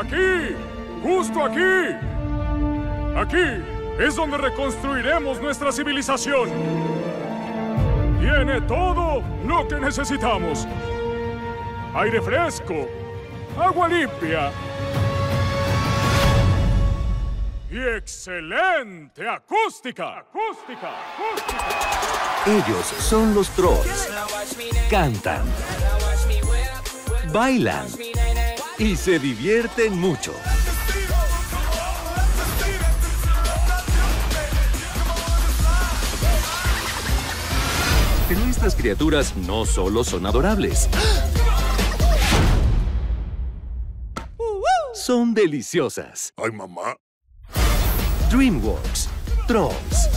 Aquí, justo aquí. Aquí es donde reconstruiremos nuestra civilización. Tiene todo lo que necesitamos. Aire fresco, agua limpia y excelente acústica. Acústica, acústica. Ellos son los trolls. Cantan, bailan y se divierten mucho. Pero estas criaturas no solo son adorables. Son deliciosas. Ay, mamá. DreamWorks. Trolls.